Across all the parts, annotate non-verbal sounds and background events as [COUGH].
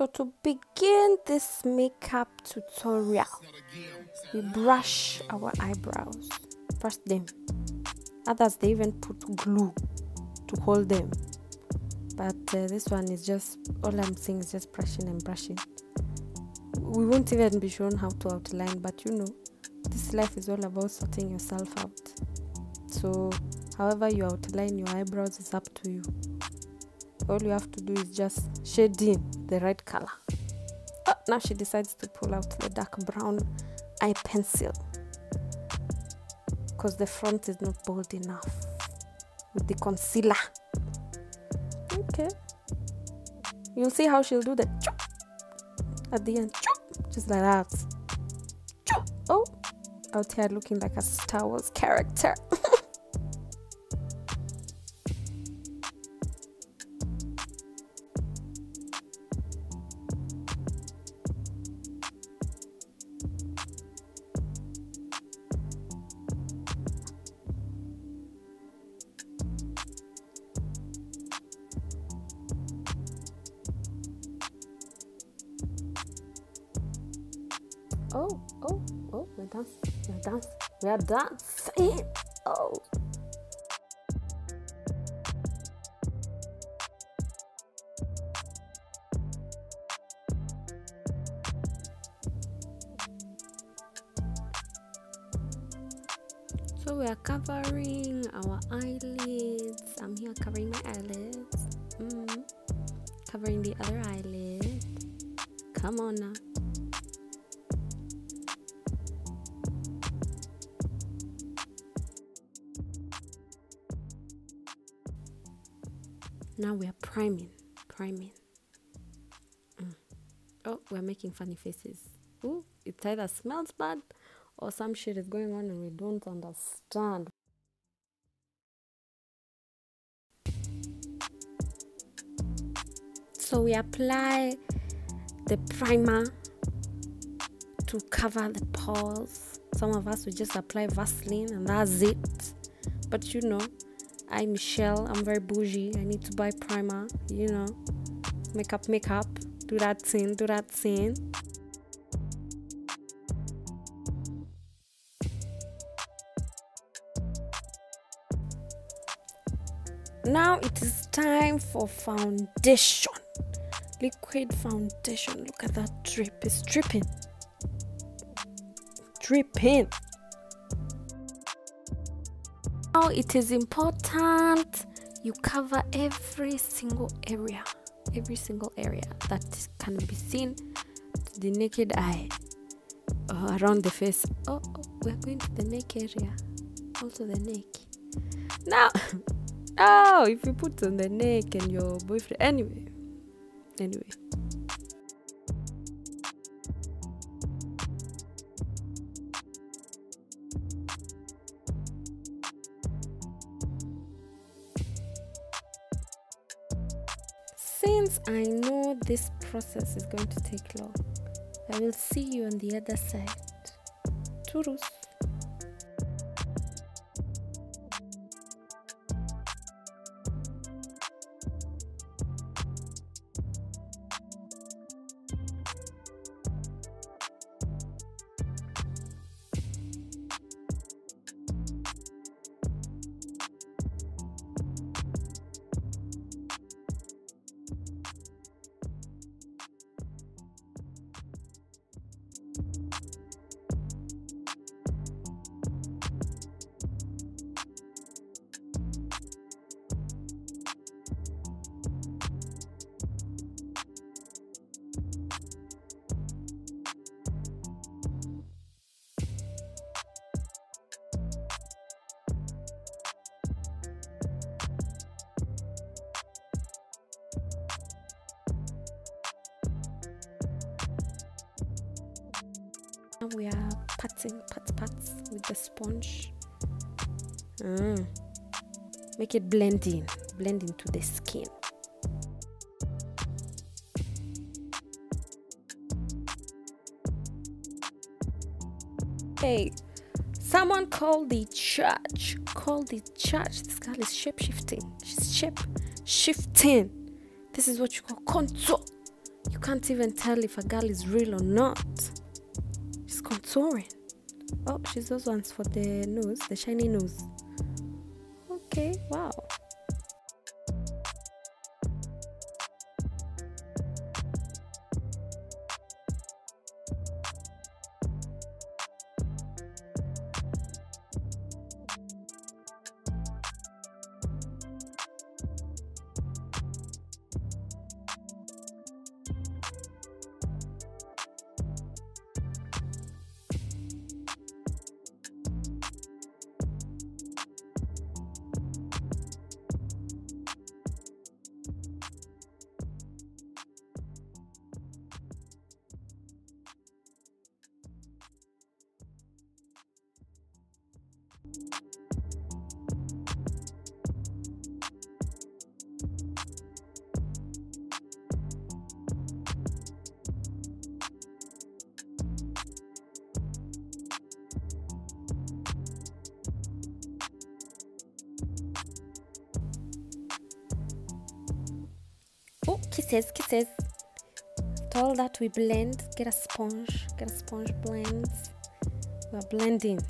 So to begin this makeup tutorial, we brush our eyebrows. Brush them. Others they even put glue to hold them. But uh, this one is just all I'm saying is just brushing and brushing. We won't even be shown how to outline, but you know, this life is all about sorting yourself out. So, however you outline your eyebrows is up to you all you have to do is just shade in the right color. Oh, now she decides to pull out the dark brown eye pencil. Because the front is not bold enough with the concealer. Okay. You'll see how she'll do the chop at the end. Chop! Just like that. Chop! Oh out here looking like a star wars character Oh, oh, oh, we're dancing. We're dancing. We are dancing. Oh. So we are covering our eyelids. I'm here covering my eyelids. Mm. Covering the other eyelid. Come on now. Now we are priming priming. Mm. oh we're making funny faces. Ooh, it either smells bad or some shit is going on and we don't understand. So we apply the primer to cover the pores. Some of us will just apply vaseline and that's it. But you know I'm Michelle. I'm very bougie. I need to buy primer, you know. Makeup, makeup. Do that thing, do that thing. Now it is time for foundation. Liquid foundation. Look at that drip. It's dripping. Dripping. Now it is important you cover every single area, every single area that can be seen to the naked eye uh, around the face. Oh, oh, we're going to the neck area, also the neck. Now, [LAUGHS] oh, if you put on the neck and your boyfriend, anyway, anyway. I know this process is going to take long, I will see you on the other side. Toodles. Now we are patting, pat, pats with the sponge. Mm. Make it blend in, blend into the skin. Hey, someone called the church. Call the church. This girl is shape shifting. She's shape shifting. This is what you call contour. You can't even tell if a girl is real or not. She's contouring. Oh, she's those ones for the nose, the shiny nose. Okay, wow. Oh, kisses, kisses. After all that, we blend. Get a sponge. Get a sponge blend. We're blending.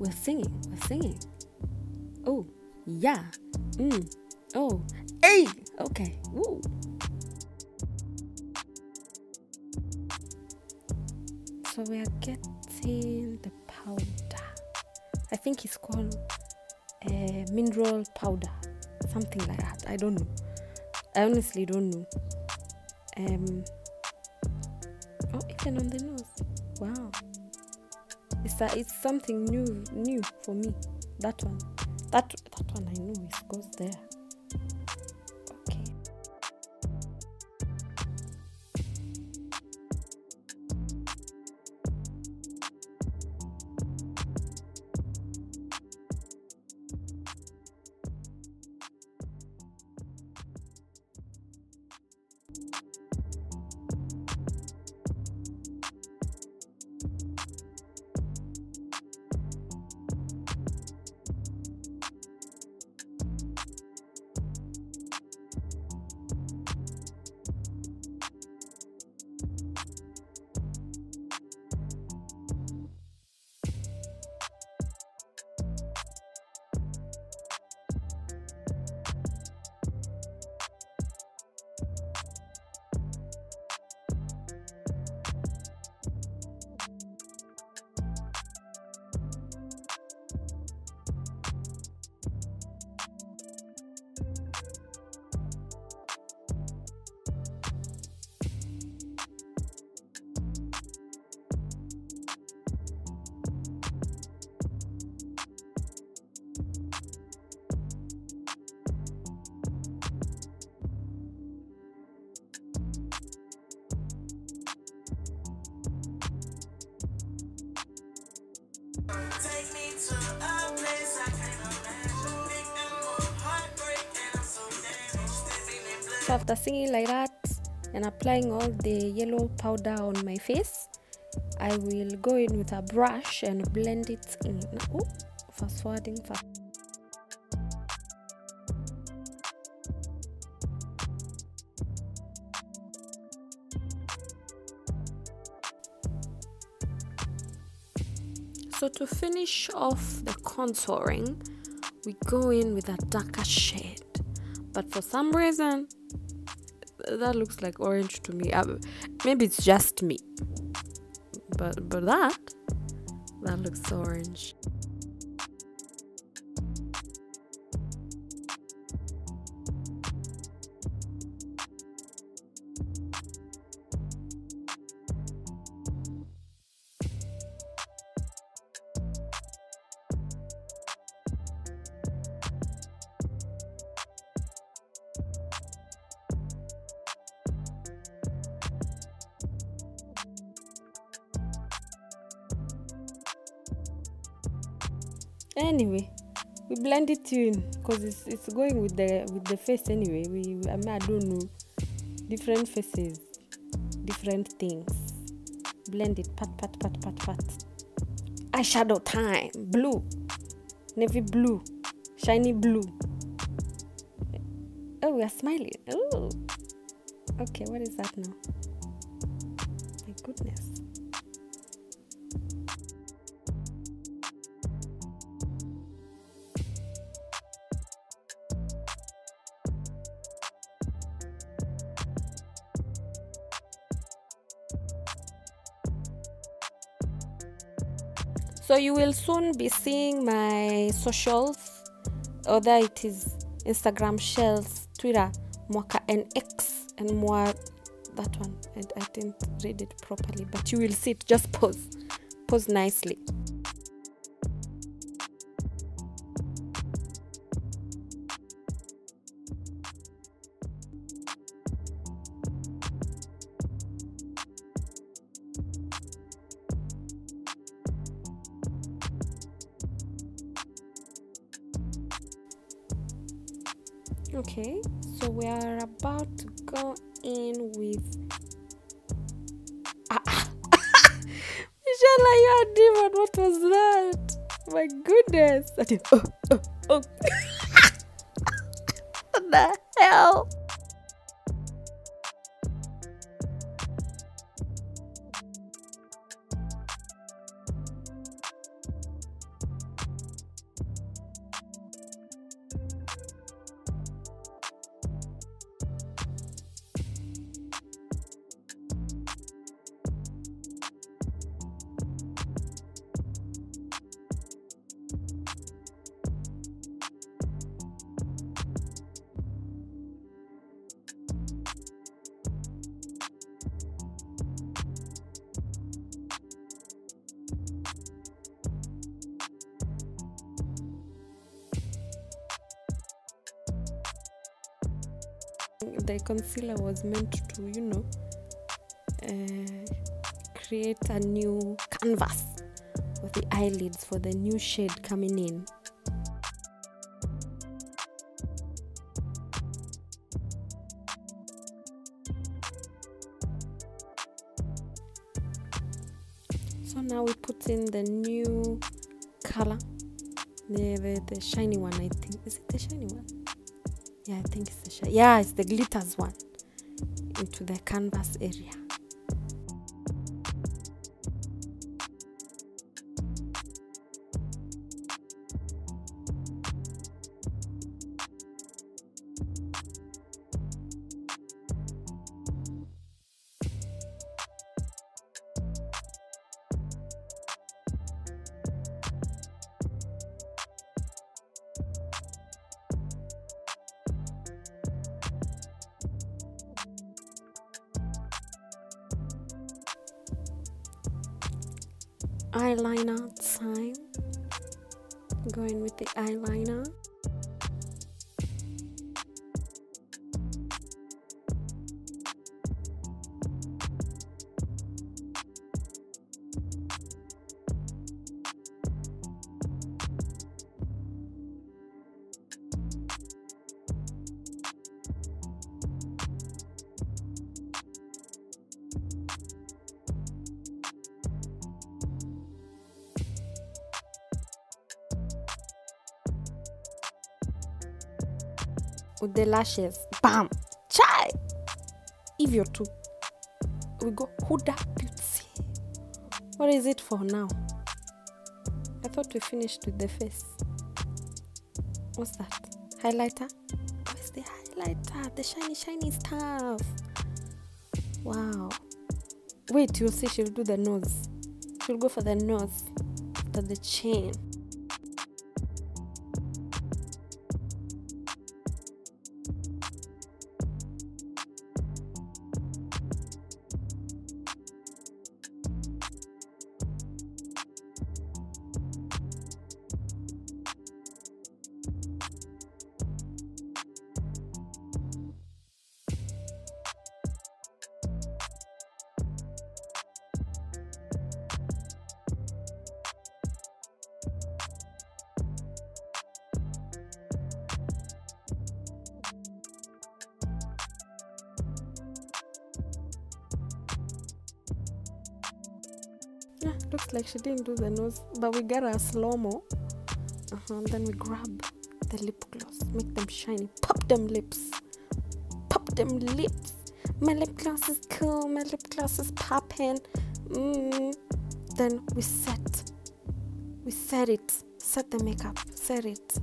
We're singing. We're singing. Oh, yeah. Mm. Oh, hey. Okay. Woo. So we are getting the powder. I think it's called uh, mineral powder, something like that. I don't know. I honestly don't know. Um. Oh, even on the nose. Wow. It's a, it's something new new for me. That one. That that one I know it goes there. So after singing like that and applying all the yellow powder on my face, I will go in with a brush and blend it in. Oh, fast forwarding fast. So to finish off the contouring, we go in with a darker shade. But for some reason, that looks like orange to me. Uh, maybe it's just me. But but that that looks orange. Anyway, we blend it in because it's, it's going with the with the face anyway. We I mean I don't know different faces, different things. Blend it, pat pat pat pat pat. Eyeshadow time, blue, navy blue, shiny blue. Oh, we are smiling. Oh, okay. What is that now? My goodness. So you will soon be seeing my socials, whether it is Instagram shells, Twitter, Mwaka and X and more that one. and I didn't read it properly, but you will see it. Just pause. Pause nicely. Okay, so we are about to go in with. Ah, ah. [LAUGHS] Michelle, you are demon. What was that? My goodness. Oh, oh, oh. [LAUGHS] what the hell? The concealer was meant to, you know, uh, create a new canvas for the eyelids for the new shade coming in. So now we put in the new color, the, the, the shiny one, I think. Is it the shiny one? Yeah, I think it's the. Yeah, it's the glitters one into the canvas area. Eyeliner time. Going with the eyeliner. With the lashes. Bam! Chai! If you're two, we go Huda Beauty. What is it for now? I thought we finished with the face. What's that? Highlighter? Where's the highlighter? The shiny, shiny stuff. Wow. Wait, you'll see she'll do the nose. She'll go for the nose after the chin. Yeah, looks like she didn't do the nose, but we got a slow mo. Uh-huh, then we grab the lip gloss, make them shiny, pop them lips, pop them lips. My lip gloss is cool. My lip gloss is popping. Mm. Then we set, we set it, set the makeup, set it.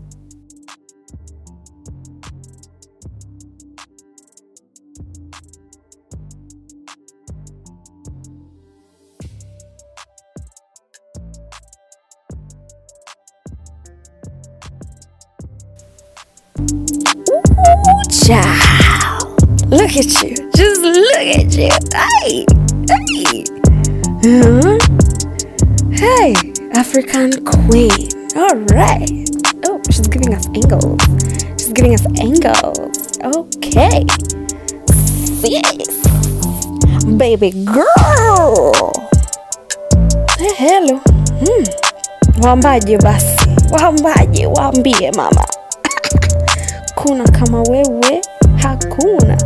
Ooh, child. Look at you. Just look at you. Hey, hey. Huh? Hey, African queen. All right. Oh, she's giving us angles. She's giving us angles. Okay. Sis. Baby girl. Hey, hello. Hmm. Waambaje basi? Waambaje? Waambie mama. Kuna kama wewe hakuna